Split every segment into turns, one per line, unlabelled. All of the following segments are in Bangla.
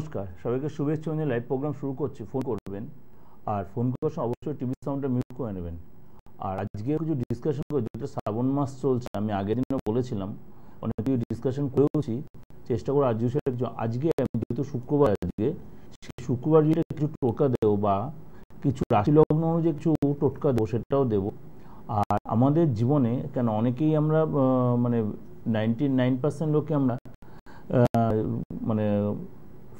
নমস্কার। সবাইকে শুভেচ্ছা জানিয়ে লাইভ প্রোগ্রাম শুরু করছি। ফোন করবেন আর ফোন করার সময় অবশ্যই টিভি সাউন্ডটা মিউট করে নেবেন। আর আজকে কিছু ডিসকাশন করে যেটা শ্রাবণ মাস চলছে, আমি আগের দিনও বলেছিলাম, অনেক কিছু ডিসকাশন করেওছি। চেষ্টা করে আজকে কিছু আজকে আমি যেহেতু শুক্রবার আজকে, সেই শুক্রবার যেটা কিছু টোটকা দেবো বা কিছু রাশি লগ্ন অনুযায়ী কিছু টোটকা দেবো, সেটাও দেবো। আর আমাদের জীবনে, কেন অনেকেই আমরা মানে নাইনটি নাইন পার্সেন্ট লোককে আমরা মানে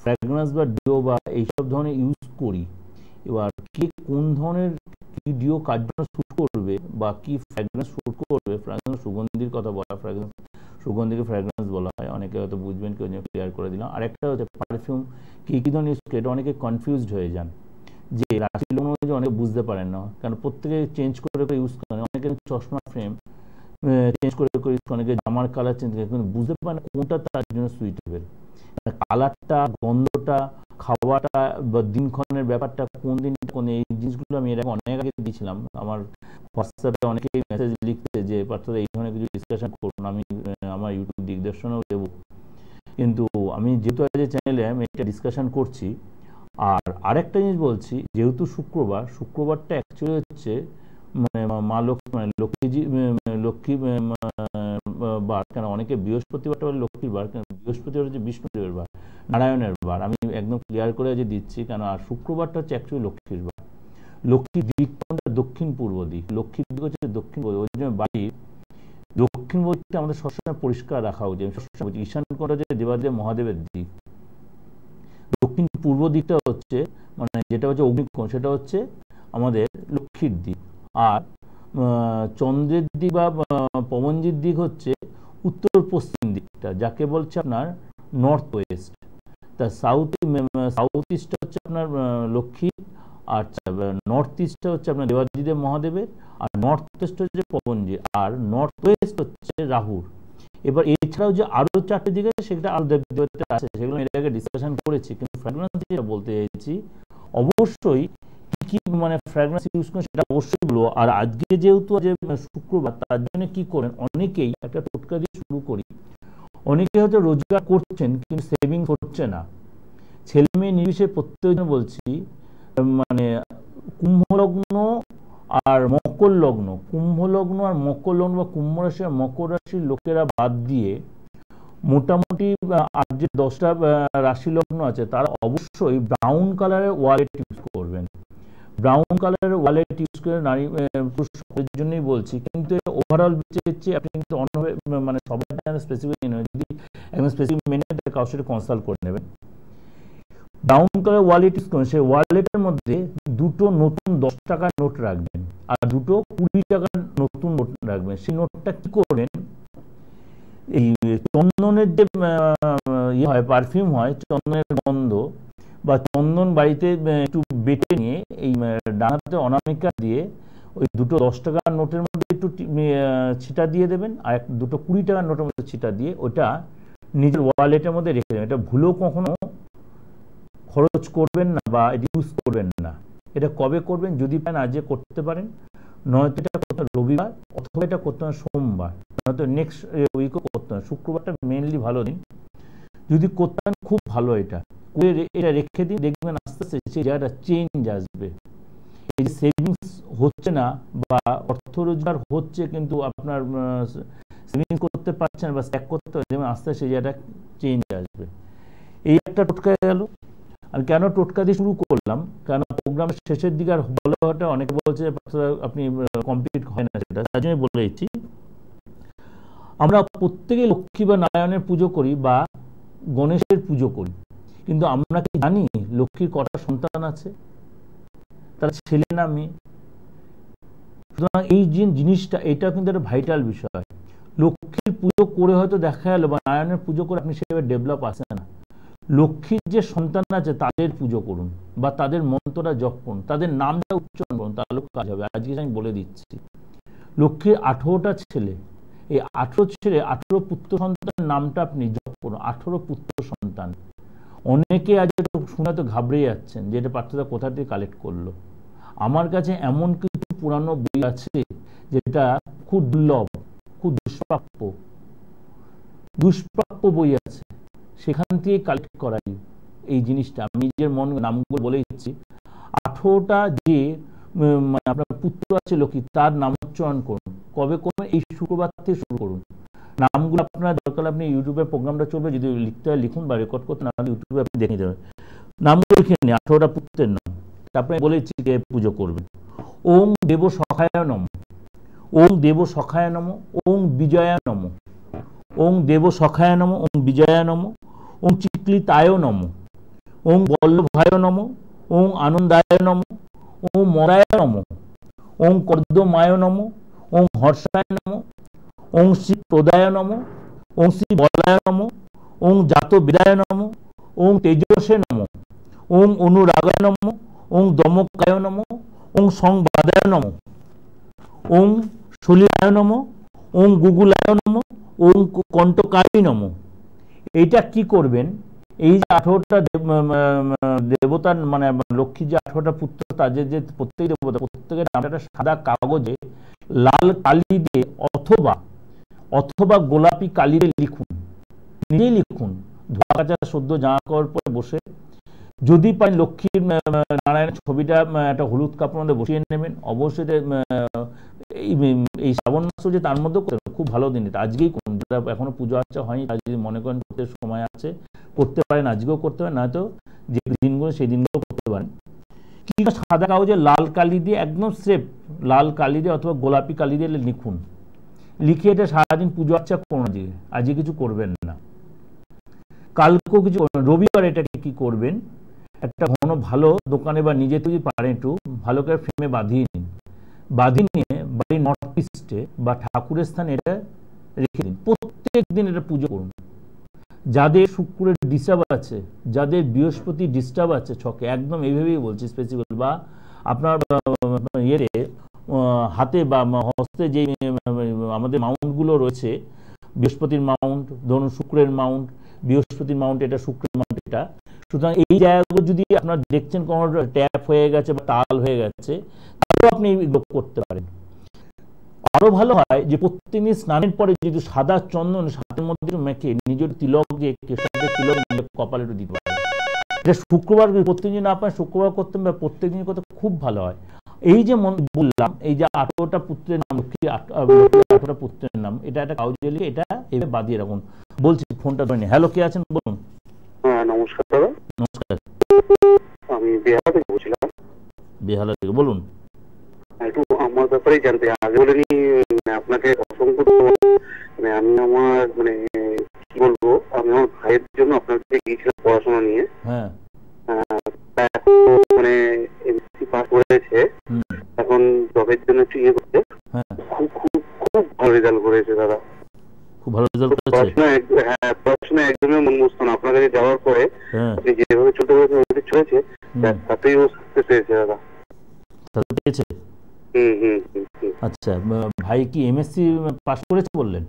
ফ্র্যাগরেন্স বা ডিও বা এইসব ধরনের ইউজ করি। এবার কে কোন ধরনের কি ডিও জন্য শ্যুট করবে বা কি ফ্র্যাগরেন্স শ্যুট করবে ফ্র্যাগরেন্স সুগন্ধির কথা বলা ফ্র্যাগরেন্স সুগন্ধিকে ফ্র্যাগরেন্স বলা হয়। অনেকে হয়তো বুঝবেন, কেউ ক্লিয়ার করে দিলাম। আরেকটা হচ্ছে পারফিউম কী কী ধরনের ইউজ করে, এটা অনেকে কনফিউজড হয়ে যান। যে রাশি লোন অনুযায়ী অনেকে বুঝতে পারেন না, কারণ প্রত্যেকে চেঞ্জ করে করে ইউজ করেন অনেকে চশমা ফ্রেম চেঞ্জ করে করে অনেকে জামার কালার চেঞ্জ করে, কিন্তু বুঝতে পারেন কোনটা তার জন্য সুইটেবল কালারটা, গন্ধটা, খাওয়াটা বা দিনক্ষণের ব্যাপারটা কোন দিন কোন এই জিনিসগুলো আমি এরকম অনেক আগে দিয়েছিলাম। আমার হোয়াটসঅ্যাপে অনেকেই মেসেজ লিখতে যে, পার্থদা, এই ধরনের কিছু ডিসকাশন করুন আমি আমার ইউটিউব দিগদর্শনও দেবো। কিন্তু আমি যেহেতু আজ চ্যানেলে আমি এটা ডিসকাশন করছি। আর আরেকটা জিনিস বলছি, যেহেতু শুক্রবার, শুক্রবারটা অ্যাকচুয়ালি হচ্ছে মানে মা লক্ষ্মী মানে লক্ষ্মীজি লক্ষ্মী বার। কেন? অনেকে বৃহস্পতিবারটা বলে লক্ষ্মীর বার, কেন? বৃহস্পতিবার হচ্ছে বিষ্ণুদেবের বার, নারায়ণের বার। আমি একদম ক্লিয়ার করে যে দিচ্ছি, কেন? আর শুক্রবারটা হচ্ছে অ্যাকচুয়ালি লক্ষ্মীর বার। লক্ষ্মীর দিক দক্ষিণ পূর্ব দিক। লক্ষ্মীর দিক হচ্ছে দক্ষিণ পূর্ব ওই জন্য বাড়ির দক্ষিণ দিকটা আমাদের সবসময় পরিষ্কার রাখা উচিত। আমি সবসময় বলছি, ঈশান কোণটা হচ্ছে দেবাদেব মহাদেবের দিক। দক্ষিণ পূর্ব দিকটা হচ্ছে মানে যেটা হচ্ছে অগ্নিকোণ, সেটা হচ্ছে আমাদের লক্ষ্মীর দিক। আর চন্দ্রের দিক বা পবনজির দিক হচ্ছে উত্তর পশ্চিম দিকটা, যাকে বলছে আপনার নর্থ ওয়েস্ট তা সাউথ সাউথ ইস্টটা হচ্ছে আপনার লক্ষ্মী, আর নর্থ ইস্টটা হচ্ছে আপনার দেবাদিদেব মহাদেবের, আর নর্থ ওয়েস্ট হচ্ছে পবনজি আর নর্থ ওয়েস্ট হচ্ছে রাহুর। এবার এছাড়াও যে আরও চারটে দিকে সেটা আরও দেবতা আছে, সেগুলো এর আগে ডিসকাশন করেছি, কিন্তু ফ্র্যাগরেন্স যেটা বলতে চাইছি, অবশ্যই কি মানে ফ্র্যাগরেন্স ইউজ করেন সেটা অবশ্যই বলব। আর আজকে যেহেতু যে শুক্রবার, তার জন্য কি করেন? অনেকেই একটা টোটকা দিয়ে শুরু করি। অনেকে হয়তো রোজগার করছেন, কিন্তু সেভিং করছে না। ছেলে মেয়ে নির্বিশেষে প্রত্যেকজন বলছি মানে কুম্ভ লগ্ন আর মকর লগ্ন। কুম্ভ লগ্ন আর মকর লগ্ন বা কুম্ভ রাশি আর মকর রাশির লোকেরা বাদ দিয়ে মোটামুটি আর যে দশটা রাশি লগ্ন আছে, তারা অবশ্যই ব্রাউন কালারের ওয়ালেট ইউজ ব্রাউন কালারের ওয়ালেট ইউজ করে নারী পুরুষের জন্যই বলছি। কিন্তু ওভারঅল চেয়ে আপনি কিন্তু অন্যভাবে মানে সবার স্পেসিফিক নয়। যদি একদম স্পেসিফিক মেনে কারোর সাথে কনসাল্ট করে নেবেন। ব্রাউন কালার ওয়ালেট ইউজ করেন। সেই ওয়ালেটের মধ্যে দুটো নতুন দশ টাকার নোট রাখবেন। আর দুটো কুড়ি টাকার নতুন নোট রাখবেন। সেই নোটটা কি করবেন? এই চন্দনের যে ইয়ে হয় পারফিউম হয়, চন্দনের গন্ধ বা চন্দন বাড়িতে একটু বেটে নিয়ে এই ডানাতে অনামিকা দিয়ে ওই দুটো দশ টাকার নোটের মধ্যে একটু ছিটা দিয়ে দেবেন আর এক, দুটো কুড়ি টাকার নোটের মধ্যে ছিটা দিয়ে ওটা নিজের ওয়ালেটের মধ্যে রেখে দেবেন। এটা ভুলেও কখনো খরচ করবেন না বা ইউজ করবেন না। এটা কবে করবেন যদি পান আজকে করতে পারেন, নয়তো এটা করতে রবিবার অথবা এটা করতে হয় সোমবার। নয়তো নেক্সট উইকও করতে হয় শুক্রবারটা মেনলি ভালো দিন। যদি করতে খুব ভালো এটা। করে এটা রেখে দিন, দেখবেন আস্তে আস্তে সেই জায়গাটা চেঞ্জ আসবে। এই যে সেভিংস হচ্ছে না বা অর্থ রোজগার হচ্ছে কিন্তু আপনার সেভিংস করতে পারছেন বা স্ট্যাক করতে পারছেন আস্তে আস্তে সেই জায়গাটা চেঞ্জ আসবে। এই একটা টোটকা গেল। আমি কেন টোটকা দিয়ে শুরু করলাম? কেন প্রোগ্রামের শেষের দিকে আর হওয়াটা অনেকে বলছে আপনি কমপ্লিট হয় না সেটা। তার জন্য বলে দিচ্ছি। আমরা প্রত্যেকে লক্ষ্মী বা নারায়ণের পুজো করি বা গণেশের পুজো করি। কিন্তু আমরা কি জানি লক্ষ্মীর কটা সন্তান আছে? তার ছেলে না মেয়ে? সুতরাং এই যে জিনিসটা, এটা কিন্তু একটা ভাইটাল বিষয়। লক্ষ্মীর পুজো করে হয়তো দেখা গেল বা নারায়ণের পুজো করে আপনি সেভাবে ডেভেলপ আসে না। লক্ষ্মীর যে সন্তান আছে, তাদের পুজো করুন বা তাদের মন্ত্রটা জপ করুন। তাদের নামটা উচ্চারণ করুন তাহলে কাজ হবে। আজকে আমি বলে দিচ্ছি। লক্ষ্মীর আঠেরোটা ছেলে, এই আঠেরো ছেলে, আঠেরো পুত্র সন্তানের নামটা আপনি জপ করুন। আঠেরো পুত্র সন্তান। অনেকে আজ শুনে তো ঘাবড়ে যাচ্ছেন যে এটা পার্থদা কোথা থেকে কালেক্ট করল। আমার কাছে এমন কিছু পুরানো বই আছে যেটা খুব দুর্লভ, খুব দুষ্প্রাপ্য। দুষ্প্রাপ্য বই আছে। সেখান থেকে কালেক্ট করাই এই জিনিসটা। আমি নিজের মন নামগুলো বলে দিচ্ছি। আঠেরোটা যে মানে আপনার পুত্র আছে লক্ষ্মী, তার নামোচ্চারণ করুন। কবে করবেন এই শুক্রবার থেকে শুরু করুন। নামগুলো আপনার দরকার আপনি ইউটিউবে প্রোগ্রামটা চলবে, যদি লিখতে হয় লিখুন বা রেকর্ড করতে না ইউটিউবে আপনি দেখে দেবেন নামগুলো লিখে নিন, আঠেরোটা পুত্রের নাম। তারপরে বলেছি যে পুজো করবেন। ওং দেব সখায় নম। ওং দেব সখায় নম, ওং বিজয়া নম। ওং দেব সখায় নম, ওং বিজয়া নম। ওং চিক্লিতায় নম। ওং বল্লভায় নম। ওং আনন্দায় নম। ওং মরায় নম। ওং কর্দমায় নম। ওং হর্ষায় নম ওং শ্রী প্রদায় নম ওং শ্রী বলায় নম ওং জাত বিদায় নম ওং তেজসে নম ওং অনুরাগায় নম ওং দমকায় নম ওং সংবাদায় নম ওং শলীলায় নম ওং গুগুলায় নম ওং কণ্টকায় নম এইটা কি করবেন এই যে আঠেরোটা দেবতার মানে লক্ষ্মী যে আঠেরোটা পুত্র তাদের যে প্রত্যেক দেবতা প্রত্যেকের নামটা সাদা কাগজে, লাল কালি দিয়ে অথবা অথবা গোলাপি কালি দিয়ে লিখুন। নিজেই লিখুন। ধোয়া কাচা সদ্য জামা কাপড় পরে বসে। যদি পারেন লক্ষ্মীর নারায়ণের ছবিটা একটা হলুদ কাপড় মধ্যে বসিয়ে নেবেন। অবশ্যই এই শ্রাবণ মাস যে তার মধ্যেও খুব ভালো দিন এটা। আজকেই করুন। যেটা এখনও পুজো আর্চা হয়নি, তারা যদি মনে করেন করতে সময় আছে, করতে পারেন, আজকেও করতে পারেন। নয়তো যে দিনগুলো, সেই দিনগুলো করতে পারেন। সাদা কাগজে লাল কালি দিয়ে, একদম স্রেফ লাল কালি দিয়ে অথবা গোলাপি কালি দিয়ে লিখুন। লিখে এটা সারাদিন পুজো আর্চা করুন আজকে। আজকে কিছু করবেন না। কালকেও কিছু রবিবার এটাকে কি করবেন? একটা ঘন ভালো দোকানে বা নিজে যদি পারেন একটু, ভালো করে ফ্রেমে বাঁধিয়ে নিন। বাঁধিয়ে নিয়ে বাড়ির নর্থ ইস্টে বা ঠাকুরের স্থানে এটা রেখে দিন। প্রত্যেক দিন এটা পুজো করুন। যাদের শুক্রের ডিস্টার্ব আছে, যাদের বৃহস্পতি ডিস্টার্ব আছে, ছকে, একদম এইভাবেই বলছি স্পেসিফিক বা আপনার ইয়েতে হাতে বা হস্তে যে, আমাদের মাউন্টগুলো রয়েছে, বৃহস্পতির মাউন্ট ধরুন শুক্রের মাউন্ট বৃহস্পতির মাউন্ট এটা, শুক্রের মাউন্ট এটা। সুতরাং এই জায়গাগুলো যদি আপনার দেখছেন, কোনো ট্যাপ হয়ে গেছে বা টাল হয়ে গেছে, তাহলেও আপনি করতে পারেন। আরও ভালো হয় যে প্রত্যেকদিন স্নানের পরে যদি সাদা চন্দন সাথের মধ্যে মেখে নিজের তিলক দিয়ে তিলক নিজের কপালে একটু দিতে পারেন। এটা শুক্রবার প্রত্যেকদিন না পারেন শুক্রবার করতে বা প্রত্যেকদিন করতে খুব ভালো হয়। এই যে মন বললাম এই যে আঠেরোটা পুত্রের নাম লক্ষ্মী আঠেরোটা পুত্রের নাম এটা একটা কাগজে লিখে এটা এভাবে বাদিয়ে রাখুন। বলছি ফোনটা ধরে হ্যালো কে আছেন বলুন?
হ্যাঁ নমস্কার দাদা।
নমস্কার।
আমি বিহার থেকে বলছিলাম।
বেহালা থেকে বলুন।
একটু আমার ব্যাপারেই জানতে আগে মানে আপনাকে অসংখ্য মানে আমি আমার মানে
আচ্ছা ভাই কি এমএসসি পাস করেছে বললেন?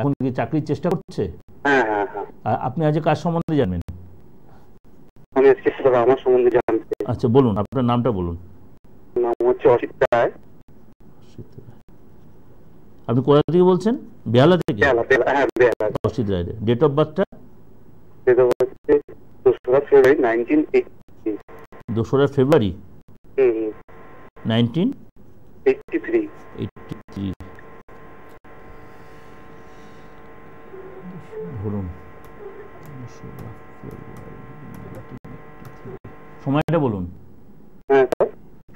এখন কি চাকরির চেষ্টা করছে?
হ্যাঁ হ্যাঁ হ্যাঁ।
আপনি আজ কার সম্বন্ধে জানবেন
আমি আজকে দাদা আমার সম্বন্ধে জানতে।
আচ্ছা বলুন আপনার নামটা বলুন।
নাম হচ্ছে অসিত রায়।
আপনি কোথা থেকে বলছেন? বেহালা থেকে? অসিত রায় ডেট অফ বার্থটা
দোসরা ফেব্রুয়ারি নাইনটিন
দোসরা February? Nineteen
eighty three
eighty three ধরুন সময়টা বলুন।
হ্যাঁ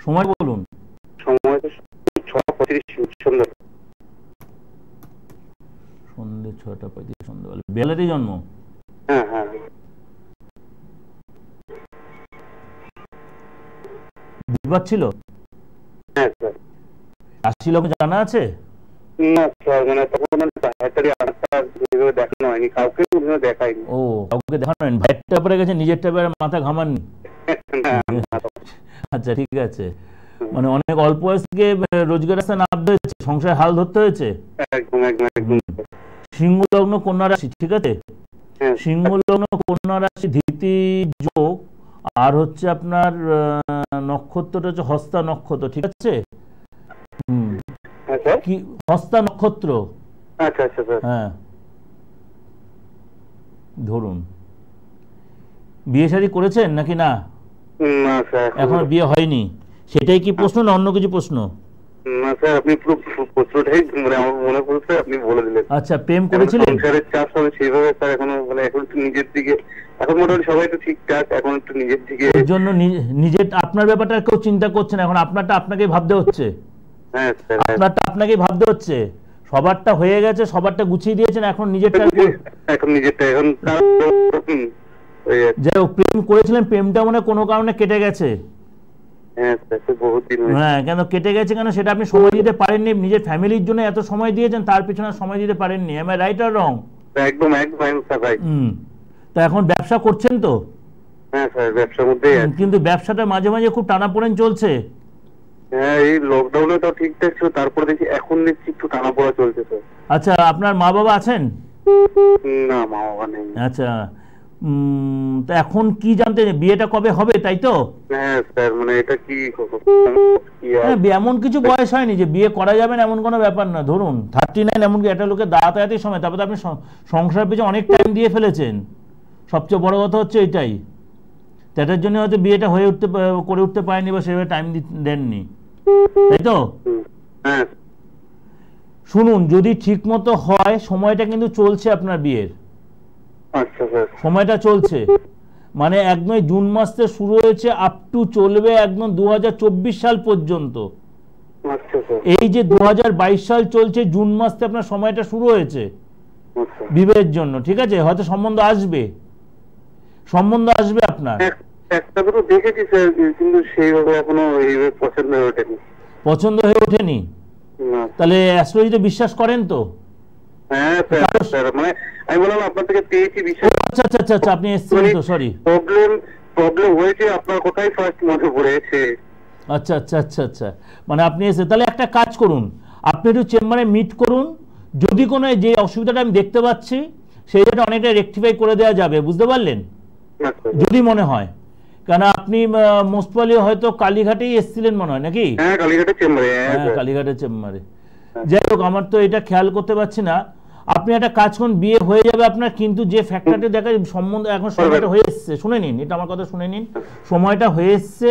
সময় বলুন।
সময় তো ছটা পঁয়ত্রিশ সন্ধ্যা।
সন্ধ্যে ছটা পঁয়ত্রিশ সন্ধ্যেবেলা। বেলাতে জন্ম।
হ্যাঁ হ্যাঁ হ্যাঁ।
বুধবার ছিল?
হ্যাঁ স্যার।
রাশি লগ্ন জানা আছে?
না স্যার মানে তখন তাড়াতাড়ি আরেকটা ওইভাবে দেখানো হয়নি কাউকে ওইভাবে দেখায়নি।
ও কাউকে দেখানো হয়নি। ভাইয়েরটা পরে গেছে নিজেরটা পরে মাথা ঘামাননি।
না, না,
আচ্ছা ঠিক আছে। মানে অনেক অল্প বয়স রোজগার রাস্তা নামতে হয়েছে সংসার হাল ধরতে হয়েছে?
একদম একদম একদম।
সিংহ লগ্ন কন্যা রাশি ঠিক আছে?
হ্যাঁ।
সিংহ লগ্ন কন্যা রাশি ধীতি যোগ আর হচ্ছে আপনার নক্ষত্রটা হচ্ছে হস্তা নক্ষত্র ঠিক আছে? কি হস্তা নক্ষত্র?
আচ্ছা আচ্ছা স্যার
হ্যাঁ। ধরুন। বিয়ে শাদী করেছেন নাকি না?
না স্যার
এখনও বিয়ে হয়নি। সেটাই কি প্রশ্ন না অন্য কিছু প্রশ্ন?
না স্যার আপনি পুরো প্রশ্নটাই মানে আমার মনে পড়ছে আপনি বলে দিলেন।
আচ্ছা প্রেম করেছিলেন?
সেইভাবে স্যার এখনও মানে এখন একটু নিজের দিকে এখন মোটামুটি সবাই তো ঠিকঠাক এখন একটু নিজের দিকে
এর জন্য নিজের আপনার ব্যাপারটা কেউ চিন্তা করছে না এখন আপনারটা আপনাকেই ভাবতে হচ্ছে।
হ্যাঁ হ্যাঁ।
আপনারটা আপনাকেই ভাবতে হচ্ছে। সবারটা হয়ে গেছে সবারটা গুছিয়ে দিয়েছেন এখন নিজেরটা
এখন নিজেরটা এখন
প্রেম করেছিলেন প্রেমটা মনে কোনো কারণে কেটে গেছে।
হ্যাঁ।
হ্যাঁ কেন কেটে গেছে কেন সেটা আপনি সময় দিতে পারেননি নিজের ফ্যামিলির জন্য এত সময় দিয়েছেন তার পিছনে সময় দিতে পারেননি। রাইট আর রং
একদম
তা এখন ব্যবসা করছেন তো?
হ্যাঁ স্যার ব্যবসার মধ্যেই
কিন্তু ব্যবসাটা মাঝে মাঝে খুব টানাপোড়েন চলছে।
হ্যাঁ এই লকডাউনে তো ঠিকঠাক ছিল তারপরে দেখি এখন দেখছি একটু টানা পড়া চলছে স্যার
আচ্ছা আপনার মা বাবা আছেন?
না মা বাবা নেই।
আচ্ছা তা এখন কি জানতে বিয়েটা কবে হবে তাই তো?
হ্যাঁ স্যার মানে এটা কি
হ্যাঁ, এমন কিছু বয়স হয়নি যে বিয়ে করা যাবে না এমন কোনো ব্যাপার না। ধরুন থার্টি নাইন এমনকি একটা লোকের দাঁড়াতায়াতির সময় তারপরে আপনি সংসারের পিছনে অনেক টাইম দিয়ে ফেলেছেন। সবচেয়ে বড় কথা হচ্ছে এটাই। তাদের জন্য হয়তো বিয়েটা হয়ে উঠতে করে উঠতে পারেনি বা সেভাবে টাইম দেননি। তাই তো?
হ্যাঁ।
শুনুন যদি ঠিক মতো হয় সময়টা কিন্তু চলছে আপনার বিয়ের।
আচ্ছা
সময়টা চলছে। মানে একদম জুন মাস থেকে শুরু হয়েছে আপ টু চলবে একদম দু হাজার চব্বিশ সাল পর্যন্ত।
আচ্ছা
এই যে দু হাজার বাইশ সাল চলছে জুন মাস থেকে আপনার সময়টা শুরু হয়েছে।
আচ্ছা।
বিবাহের জন্য ঠিক আছে? হয়তো সম্বন্ধ আসবে। সম্বন্ধ আসবে আপনার।
একটা দুটো দেখেছি স্যার কিন্তু সেইভাবে এখনও এইভাবে পছন্দ হয়ে ওঠেনি।
পছন্দ হয়ে ওঠেনি? তাহলে অ্যাস্ট্রোলজিতে বিশ্বাস করেন তো?
হ্যাঁ স্যার স্যার মানে আমি বললাম আপনার থেকে পেয়েছি বিষয়
আচ্ছা আচ্ছা আচ্ছা আচ্ছা আপনি এসেছিলেন তো সরি
প্রবলেম প্রবলেম হয়েছে আপনার কোথায় ফার্স্ট মনে পড়েছে।
আচ্ছা আচ্ছা আচ্ছা আচ্ছা। মানে আপনি এসে তাহলে একটা কাজ করুন আপনি একটু চেম্বারে মিট করুন যদি কোনো যে অসুবিধাটা আমি দেখতে পাচ্ছি সেইটা অনেকটা রেকটিফাই করে দেওয়া যাবে বুঝতে পারলেন? যদি মনে হয়। আপনি মোস্ট হয়তো কালীঘাটেই এসেছিলেন মনে হয় নাকি?
হ্যাঁ কালীঘাটের চেম্বারে হ্যাঁ
হ্যাঁ কালীঘাটের চেম্বারে। যাই হোক আমার তো এটা খেয়াল করতে পারছি না। আপনি একটা কাজ করুন বিয়ে হয়ে যাবে আপনার কিন্তু যে ফ্যাক্টরটা দেখা সম্বন্ধ এখন সময়টা হয়ে এসছে। শুনে নিন এটা আমার কথা শুনে নিন। সময়টা হয়ে এসছে।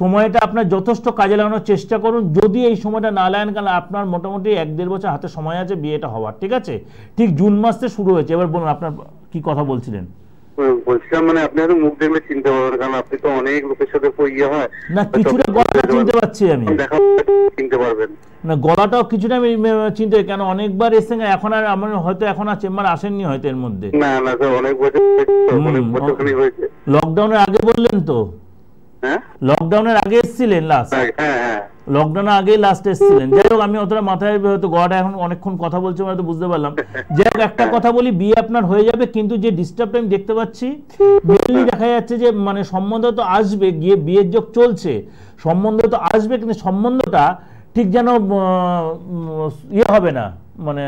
সময়টা আপনার যথেষ্ট কাজে লাগানোর চেষ্টা করুন। যদি এই সময়টা না লাগান কারণ আপনার মোটামুটি এক দেড় বছর হাতে সময় আছে বিয়েটা হওয়ার ঠিক আছে? ঠিক জুন মাস থেকে শুরু হয়েছে। এবার বলুন আপনার কি কথা বলছিলেন?
বলছিলাম মানে আপনি হয়তো মুখ দেখলে চিনতে পারবেন কারণ আপনি তো অনেক লোকের সাথে ইয়ে হয়।
না কিছুটা গলাটা চিনতে পারছি আমি।
দেখা চিনতে পারবেন।
না গলাটাও কিছুটা আমি চিনতে কেন অনেকবার এসে এখন আর আমার হয়তো এখন আর চেম্বার আসেননি হয়তো এর মধ্যে।
না না স্যার অনেক বছর হয়েছে অনেক
লকডাউনের আগে বললেন তো? লকডাউনের আগে এসেছিলেন লাস্ট
হ্যাঁ হ্যাঁ হ্যাঁ।
লকডাউনের আগেই লাস্ট এসেছিলেন। যাই হোক আমি অতটা মাথায় হয়তো গলাটা এখন অনেকক্ষণ কথা বলছি হয়তো বুঝতে পারলাম। যাই হোক একটা কথা বলি বিয়ে আপনার হয়ে যাবে কিন্তু যে ডিস্টার্বটা আমি দেখতে পাচ্ছি মেনলি দেখা যাচ্ছে যে মানে সম্বন্ধ তো আসবে গিয়ে বিয়ের যোগ চলছে। সম্বন্ধ তো আসবে কিন্তু সম্বন্ধটা ঠিক যেন ইয়ে হবে না মানে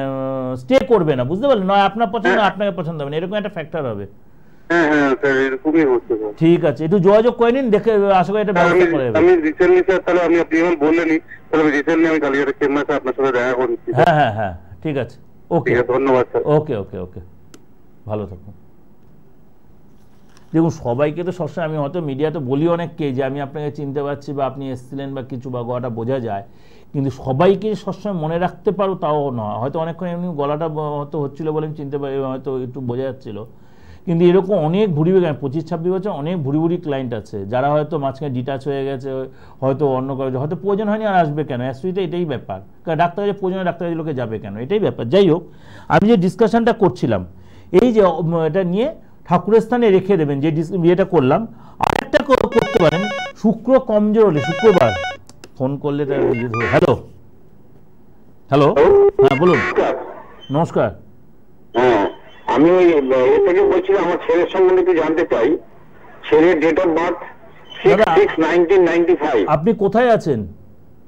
স্টে করবে না। বুঝতে পারলেন? নয় আপনার পছন্দ আপনাকে পছন্দ হবে না। এরকম একটা ফ্যাক্টর হবে।
হ্যাঁ হ্যাঁ স্যার এরকমই হচ্ছে স্যার
ঠিক আছে একটু যোগাযোগ করে নিন দেখে আশা করি এটা ব্যবস্থা করে
আমি রিসেন্টলি স্যার তাহলে আমি আপনি যখন বললেনই তাহলে রিসেন্টলি আমি চেম্বারে আপনার সাথে দেখা করছি
হ্যাঁ হ্যাঁ হ্যাঁ ঠিক আছে। ওকে
ধন্যবাদ স্যার
ওকে ওকে ওকে ভালো থাকুন। দেখুন সবাইকে তো সবসময় আমি হয়তো মিডিয়াতে বলি অনেককে যে আমি আপনাকে চিনতে পারছি বা আপনি এসেছিলেন বা কিছু বা গলাটা বোঝা যায় কিন্তু সবাইকে সবসময় মনে রাখতে পারো তাও নয়। হয়তো অনেকক্ষণ এমনি গলাটা হয়তো হচ্ছিল বলে আমি চিনতে পারি হয়তো একটু বোঝা যাচ্ছিল। কিন্তু এরকম অনেক ভুড়ি ভুড়ি পঁচিশ ছাব্বিশ বছর অনেক ভুড়ি ভুড়ি ক্লায়েন্ট আছে যারা হয়তো মাঝখানে ডিটাচ হয়ে গেছে হয়তো অন্য কারও হয়তো প্রয়োজন হয়নি আর আসবে কেন? অ্যাসুইতে এটাই ব্যাপার। কারণ ডাক্তার যে প্রয়োজনে ডাক্তার কাছে লোকে যাবে কেন? এটাই ব্যাপার। যাই হোক আমি যে ডিসকাশনটা করছিলাম এই যে এটা নিয়ে ঠাকুরের স্থানে রেখে দেবেন যে ডিস- বিয়েটা করলাম আরেকটা করতে পারেন শুক্র কমজোর হলে শুক্রবার। ফোন করলে হ্যালো? হ্যালো? হ্যাঁ বলুন। নমস্কার।
হ্যাঁ। আমি ওই এ থেকে বলছিলাম আমার ছেলের সম্বন্ধে একটু জানতে চাই। ছেলের ডেট অফ বার্থ
আপনি কোথায় আছেন?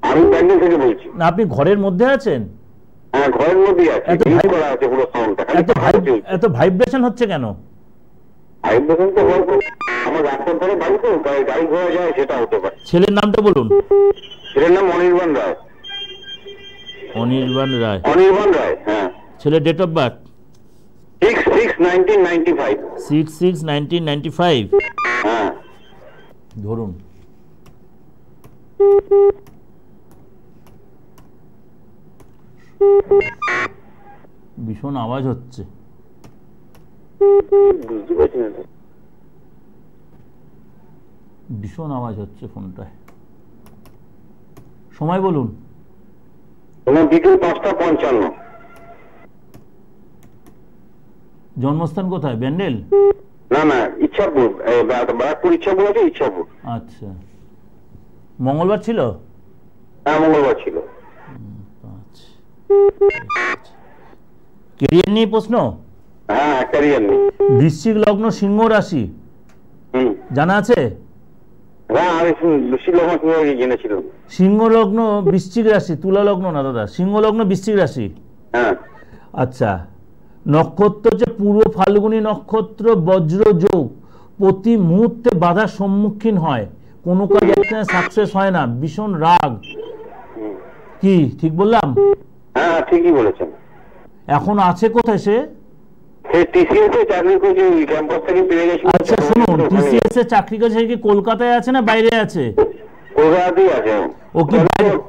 আমি ব্যান্ডেল থেকে বলছি।
না আপনি ঘরের মধ্যে আছেন?
হ্যাঁ ঘরের মধ্যেই আছে।
এত ভাই-
করা আছে পুরো সাউন্ডটা
এত ভাইব- ভাইব্রেশন হচ্ছে কেন?
ভাইব্রেশন তো আমার রাস্তার ধারে বাড়ি তো গাড়ি ঘোড়া যায় সেটা হতে পারে।
ছেলের নামটা বলুন।
ছেলের নাম অনির্বাণ রায়।
অনির্বাণ রায়।
অনির্বাণ রায় হ্যাঁ।
ছেলের date of birth
six six nineteen ninety five
six six nineteen ninety five
হ্যাঁ
ধরুন। ভীষণ আওয়াজ হচ্ছে। ভীষণ আওয়াজ হচ্ছে ফোনটায়। সময় বলুন।
বিকেল পাঁচটা পঞ্চান্ন।
জন্মস্থান কোথায়? ব্যান্ডেল?
না না ইচ্ছাপুর। এই বা- ব্যারাকপুর ইচ্ছাপুর আছে ইচ্ছাপুর।
আচ্ছা। মঙ্গলবার ছিল?
হ্যাঁ মঙ্গলবার ছিল।
কেরিয়ার নিয়ে প্রশ্ন?
হ্যাঁ ক্যারিয়ার নেই
বৃশ্চিক লগ্ন সিংহ রাশি।
হুম।
জানা আছে?
হ্যাঁ
সিংহ লগ্ন বৃশ্চিক রাশি তুলা লগ্ন না দাদা? সিংহ লগ্ন বৃশ্চিক রাশি।
হ্যাঁ।
আচ্ছা। নক্ষত্র হচ্ছে পূর্ব ফাল্গুনী নক্ষত্র বজ্র যোগ প্রতি মুহূর্তে বাধার সম্মুখীন হয়। কোনো কাজ সাকসেস হয় না। ভীষণ রাগ। কি ঠিক বললাম?
হ্যাঁ ঠিকই বলেছেন।
এখন আছে কোথায় সে? আচ্ছা শুনুন টিসিএস চাকরি করছে কি কলকাতায় আছে না বাইরে আছে? ও কি বাইরে-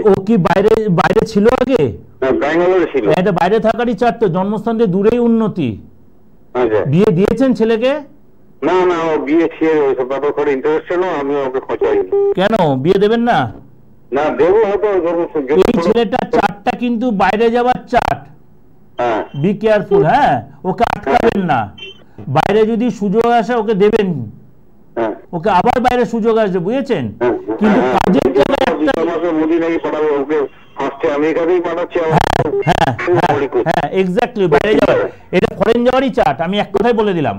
ও কি বাইরে বাইরে ছিল আগে?
ব্যাঙ্গালোরে ছিল।
এটা বাইরে থাকারই চারটে জন্মস্থান দিয়ে দূরেই উন্নতি।
আচ্ছা।
বিয়ে দিয়েছেন ছেলেকে?
না না ও বিয়ে ছিয়ে ওইসব ব্যাপার করে ইন্টারেস্টেড নয় আমি ওকে
কেন? বিয়ে দেবেন না?
না দেবো হয়তো
এই ছেলেটা চারটা কিন্তু বাইরে যাওয়ার চাট।
হ্যাঁ।
বি কেয়ারফুল হ্যাঁ? ওকে আটকাবেন না। বাইরে যদি সুযোগ আসে ওকে দেবেন।
হ্যাঁ।
ওকে আবার বাইরে সুযোগ আসবে বুঝেছেন?
হ্যাঁ,
কিন্তু
হ্যাঁ,
কাজের জায়গায় একটা
ফার্স্টে আমেরিকাতেই পাঠাচ্ছে
হ্যাঁ হ্যাঁ। হ্যাঁ এক্স্যাক্টলি বাইরে যাওয়ার এটা ফরেন যাওয়ারই চাট আমি এক কথাই বলে দিলাম।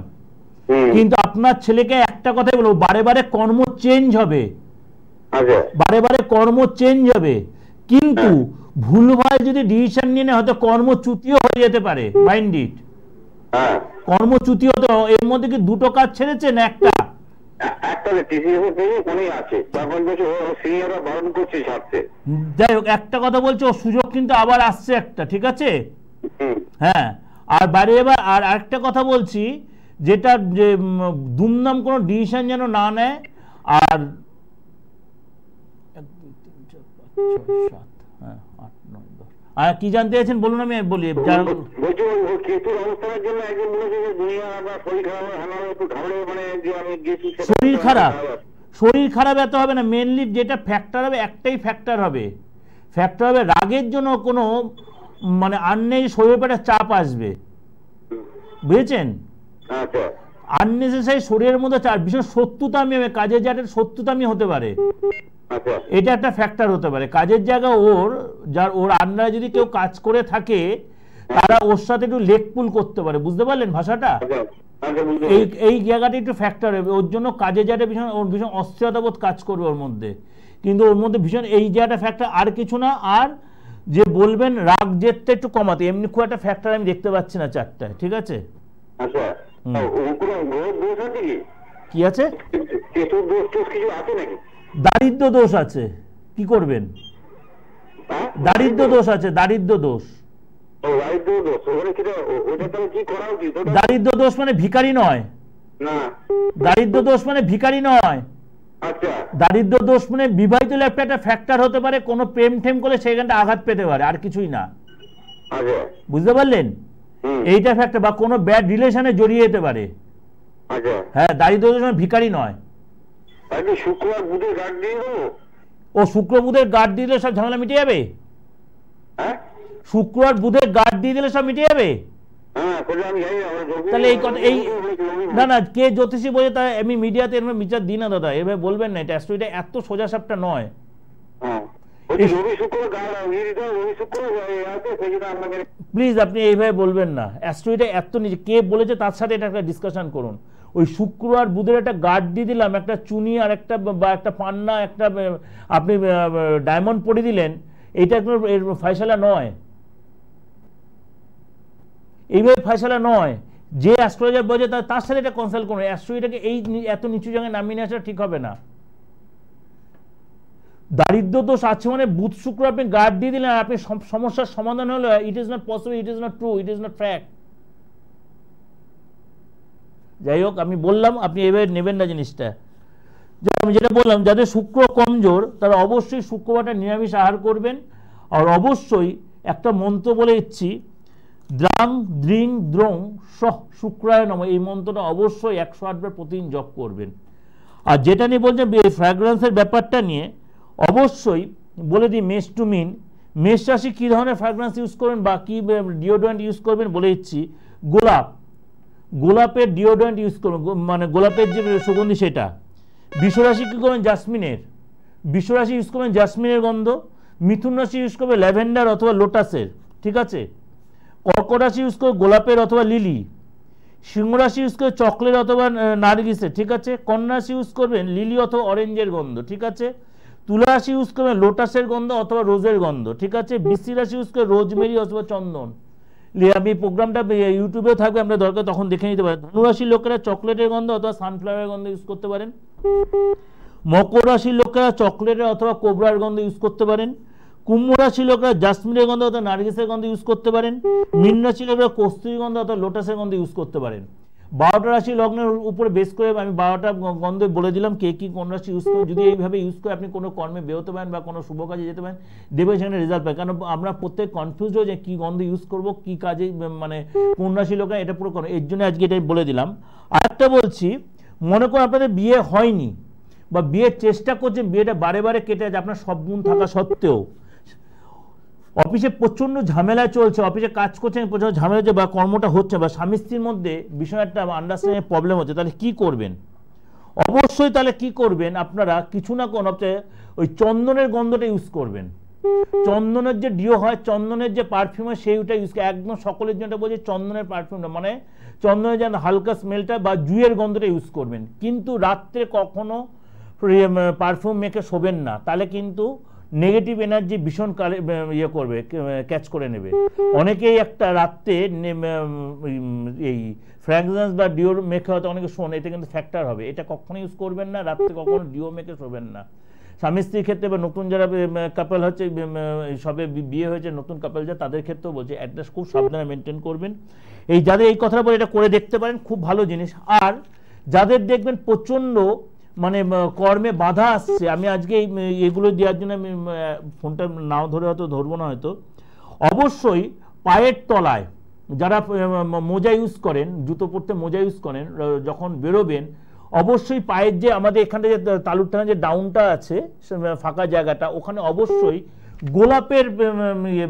কিন্তু আপনার ছেলেকে একটা কথাই বলব বারে বারে কর্ম চেঞ্জ হবে।
আচ্ছা।
বারে বারে কর্ম চেঞ্জ হবে। কিন্তু ভুলভাল যদি ডিসিশন নিয়ে হয়তো কর্মচ্যুতিও হয়ে যেতে পারে মাইন্ড ইট
হ্যাঁ।
কর্মচ্যুতি হতে এর মধ্যে কি দুটো কাজ ছেড়েছেন? একটা
একটা
যাই হোক একটা কথা বলছে ও সুযোগ কিন্তু আবার আসছে একটা ঠিক আছে? হ্যাঁ আর বাইরে এবার আর আরেকটা কথা বলছি যেটা যে দুমদাম কোনো ডিসিশন যেন না নেয় আর এক, দুই, তিন, চার, পাঁচ, ছয়, সাত। আর কি জানতে চাইছেন? বলুন আমি বলি
শরীর খারাপ মানে সেটা-
শরীর খারাপ। এত হবে না মেনলি যেটা ফ্যাক্টর হবে একটাই ফ্যাক্টর হবে। ফ্যাক্টর হবে রাগের জন্য কোনো মানে আন্নেই শরীরের পেটে চাপ আসবে। বুঝেছেন?
আচ্ছা।
আননেসেসারি শরীরের মধ্যে চাপ বিশেষ শত্রুতা আমি কাজের জায়গায় শত্রুতা আমি হতে পারে।
আচ্ছা
এটা একটা ফ্যাক্টর হতে পারে। কাজের জায়গা ওর যার ওর আন্ডারে যদি কেউ কাজ করে থাকে তারা ওর সাথে একটু লেগ পুল করতে পারে। বুঝতে পারলেন ভাষাটা?
আচ্ছা আচ্ছা
এই এই জায়গাটা একটু ফ্যাক্টর হবে। ওর জন্য কাজে জায়গাটা ভীষণ ওর ভীষণ অস্থিরতাবোধ কাজ করবে ওর মধ্যে। কিন্তু ওর মধ্যে ভীষণ এই জায়গাটা ফ্যাক্টর আর কিছু না। আর যে বলবেন রাগ জেদটা একটু কমাতে এমনি খুব একটা ফ্যাক্টর আমি দেখতে পাচ্ছি না চারটায়। ঠিক আছে?
আচ্ছা। কি?
আছে?
দোষ কিছু আছে নাকি?
দারিদ্র দোষ আছে। কি করবেন?
হ্যাঁ?
দারিদ্র দোষ আছে দারিদ্র দোষ।
দারিদ্র দোষ।
মানে ভিখারি নয়। দারিদ্র দোষ মানে ভিখারি নয়।
আচ্ছা।
দারিদ্র দোষ মানে বিবাহিত একটা একটা ফ্যাক্টর হতে পারে কোনো প্রেম ঠেম করলে সেখানটা আঘাত পেতে পারে আর কিছুই না।
আচ্ছা।
বুঝতে পারলেন? এইটা ফ্যাক্টর বা কোনো ব্যাড রিলেশনে জড়িয়ে যেতে পারে।
আচ্ছা।
হ্যাঁ দারিদ্র দোষ মানে ভিখারি নয়।
তাহলে শুক্র বুধের গার্ড দিয়ে দেবো।
ও শুক্র বুধের গার্ড দিয়ে দিলে সব ঝামেলা মিটে যাবে?
হ্যাঁ?
শুক্র আর বুধের গার্ড দিয়ে দিলে সব মিটে যাবে?
হ্যাঁ আমি
তাহলে এই কথা এই না না কে জ্যোতিষী বলে তা আমি মিডিয়াতে এরকম বিচার দিই না দাদা। এভাবে বলবেন না এটা অ্যাস্ট্রোইটা এত সোজা সাপটা নয়।
হ্যাঁ।
প্লিজ আপনি এইভাবে বলবেন না। অ্যাস্ট্রোইটা এত নিজে কে বলেছে তার সাথে এটা একটা ডিসকাশন করুন। ওই শুক্র আর বুধের একটা গার্ড দিয়ে দিলাম, একটা চুনি আর একটা বা একটা পান্না, একটা আপনি ডায়মন্ড পরে দিলেন কোনো এর ফয়সালা নয়। এইভাবে ফয়সালা নয়। যে অ্যাস্ট্রোলজার বোঝে তার সাথে এটা কনসাল্ট করুন। অ্যাস্ট্রোইটাকে এই এত নিচু জায়গায় নামিয়ে নিয়ে আসা ঠিক হবে না। দারিদ্র দোষ আছে মানে বুধ, শুক্র আপনি গার্ড দিয়ে দিলেন আপনি সম- সমস্যার সমাধান হলো it is not possible it is not true it is not fact যাই হোক, আমি বললাম, আপনি এভাবে নেবেন না জিনিসটা। আমি যেটা বললাম, যাদের শুক্র কমজোর, তারা অবশ্যই শুক্রবারটা নিরামিষ আহার করবেন। আর অবশ্যই একটা মন্ত্র বলে দিচ্ছি, দ্রাং, দ্রিং, দ্রং, সহ, শুক্রায় নম। এই মন্ত্রটা অবশ্যই একশো আটবার প্রতিদিন জপ করবেন। আর যেটা নিয়ে বলছেন ফ্র্যাগ্রেন্সের ব্যাপারটা নিয়ে, অবশ্যই বলে দিই মেস টু মিন মেষ রাশি কী ধরনের ফ্র্যাগ্রেন্স ইউজ করবেন বা কী ডিওড্রেন্ট ইউজ করবেন বলে দিচ্ছি। গোলাপ। গোলাপের ডিওড্রেন্ট ইউজ করবেন মানে গোলাপের যে সুগন্ধি সেটা। বিশ্বরাশি কী করবেন? জাসমিনের বিশ্বরাশি ইউজ করবেন জাসমিনের গন্ধ। মিথুন রাশি ইউজ করবে ল্যাভেন্ডার অথবা লোটাসের ঠিক আছে? কর্কট রাশি ইউজ করবে গোলাপের অথবা লিলি সিংহ রাশি ইউজ করবে চকলেট অথবা নার্গিসের, ঠিক আছে? কন্যা রাশি ইউজ করবেন লিলি অথবা অরেঞ্জের গন্ধ, ঠিক আছে? তুলা রাশি ইউজ করবেন লোটাসের গন্ধ অথবা রোজের গন্ধ, ঠিক আছে? বৃষ্টি রাশি ইউজ করবে রোজমেরি অথবা চন্দন। আমি প্রোগ্রামটা ইউটিউবেও থাকবে, আমরা দরকার তখন দেখে নিতে পারেন ধনুরাশির লোকেরা চকলেটের গন্ধ অথবা সানফ্লাওয়ারের গন্ধ ইউজ করতে পারেন। মকর রাশির লোকেরা চকলেটের অথবা কোবরার গন্ধ ইউজ করতে পারেন। কুম্ভ রাশির লোকেরা জাসমিনের গন্ধ অথবা নার্গিসের গন্ধ ইউজ করতে পারেন। মীন রাশির লোকেরা কস্তুরি গন্ধ অথবা লোটাসের গন্ধ ইউজ করতে পারেন। বারোটা রাশি লগ্নের উপরে বেস করে আমি বারোটা গন্ধ বলে দিলাম কে কি কোন রাশি ইউজ করে। যদি এইভাবে ইউজ করে আপনি কোনো কর্মে বেরোতে পারেন বা কোনো শুভ কাজে যেতে পারেন দেবে সেখানে রেজাল্ট পায় কারণ আমরা প্রত্যেক কনফিউজ হয়ে যে কী গন্ধ ইউজ করব, কি কাজে মানে কোন রাশি লোকেরা এটা পুরো এর জন্য আজকে এটাই বলে দিলাম। আরেকটা বলছি, মনে করুন আপনাদের বিয়ে হয়নি, বা বিয়ের চেষ্টা করছেন, বিয়েটা বারে বারে কেটে যাচ্ছে আপনার সব গুণ থাকা সত্ত্বেও। অফিসে প্রচণ্ড ঝামেলা চলছে, অফিসে কাজ করছেন প্রচণ্ড ঝামেলা হচ্ছে বা কর্মটা হচ্ছে বা স্বামী স্ত্রীর মধ্যে বিষয় একটা আন্ডারস্ট্যান্ডিং প্রবলেম হচ্ছে, তাহলে কি করবেন? অবশ্যই তাহলে কি করবেন? আপনারা কিছু না কোনো ওই চন্দনের গন্ধটা ইউজ করবেন। চন্দনের যে ডিও হয়, চন্দনের যে পারফিউম হয়, সেইটা ইউজ একদম সকলের জন্য বলছে চন্দনের পারফিউমটা মানে চন্দনের যেন হালকা স্মেলটা বা জুয়ের গন্ধটা ইউজ করবেন। কিন্তু রাত্রে কখনো পারফিউম মেখে শোবেন না, তাহলে কিন্তু নেগেটিভ এনার্জি ভীষণ ইয়ে করবে ক্যাচ করে নেবে। অনেকেই একটা রাত্রে এই ফ্র্যাগরেন্স বা ডিওর মেখে হয়তো অনেকে শোন, এটা কিন্তু ফ্যাক্টর হবে। এটা কখনো ইউজ করবেন না, রাত্রে কখনো ডিও মেখে শোবেন না। স্বামী স্ত্রীর ক্ষেত্রে বা নতুন যারা কাপল হচ্ছে সবে বিয়ে হয়েছে, নতুন কাপল যা তাদের ক্ষেত্রেও বলছে অ্যাড্রেস খুব সাবধানে মেনটেন করবেন। এই যাদের এই কথাটা বলে এটা করে দেখতে পারেন, খুব ভালো জিনিস। আর যাদের দেখবেন প্রচণ্ড মানে কর্মে বাধা আসছে। আমি আজকে এগুলো দেওয়ার জন্য আমি ফোনটা নাও ধরে হয়তো ধরবো না হয়তো। অবশ্যই পায়ের তলায় যারা মোজা ইউজ করেন জুতো পরতে মোজা ইউজ করেন যখন বেরোবেন অবশ্যই পায়ের যে আমাদের এখানে যে তালুর টানা যে ডাউনটা আছে ফাঁকা জায়গাটা ওখানে অবশ্যই গোলাপের ইয়ে,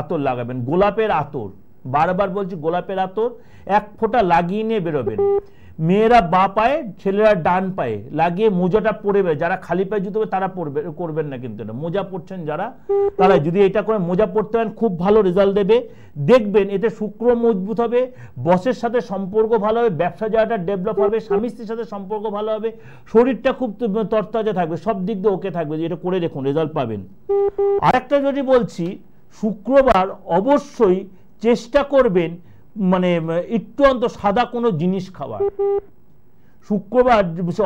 আতর লাগাবেন। গোলাপের আতর। বারবার বলছি গোলাপের আতর। এক ফোঁটা লাগিয়ে নিয়ে বেরোবেন। মেয়েরা বা পায়ে, ছেলেরা ডান পায়ে। লাগিয়ে মোজাটা পরবে যারা খালি পায়ে জুতো তারা পরবে করবেন না কিন্তু এটা। মোজা পরছেন যারা, তারা যদি এটা করে মোজা পরতে পারেন, খুব ভালো রেজাল্ট দেবে। দেখবেন এতে শুক্র মজবুত হবে, বসের সাথে সম্পর্ক ভালো হবে, ব্যবসা জায়গাটা ডেভেলপ হবে, স্বামী স্ত্রীর সাথে সম্পর্ক ভালো হবে, শরীরটা খুব তরতাজা থাকবে, সব দিক দিয়ে ওকে থাকবে এটা করে দেখুন রেজাল্ট পাবেন। আরেকটা যদি বলছি, শুক্রবার অবশ্যই চেষ্টা করবেন মানে একটু অন্ত সাদা কোনো জিনিস খাওয়ার। শুক্রবার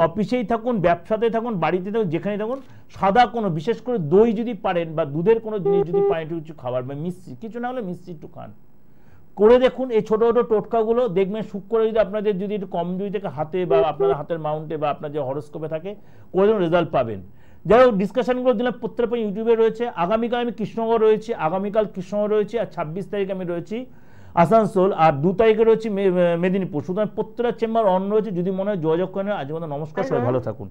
অফিসেই থাকুন ব্যবসাতে থাকুন, বাড়িতে থাকুন যেখানে থাকুন, সাদা কোনো, বিশেষ করে দই যদি পারেন বা দুধের কোনো জিনিস যদি পারেন, একটু কিছু খাবার বা মিষ্টি, কিছু না হলে মিষ্টি একটু খান। করে দেখুন এই ছোটো ছোটো টোটকাগুলো, দেখবেন শুক্র যদি আপনাদের যদি একটু কমজোরি থেকে হাতে বা আপনাদের হাতের মাউন্টে বা আপনার যে হরস্কোপে থাকে, করে দেখুন রেজাল্ট পাবেন। যাই হোক ডিসকাশনগুলো দিলাম, প্রত্যেকটা ইউটিউবে রয়েছে, আগামীকাল আমি কৃষ্ণনগর রয়েছি, আগামীকাল কৃষ্ণনগর রয়েছি, আর ছাব্বিশ তারিখে আমি রয়েছি। আসানসোল আর দু তারিখে রয়েছে মেদিনীপুর। সুতরাং প্রত্যেকটা চেম্বার অন রয়েছে। যদি মনে হয় যোগাযোগ করেন আজ মধ্যে নমস্কার সবাই ভালো থাকুন।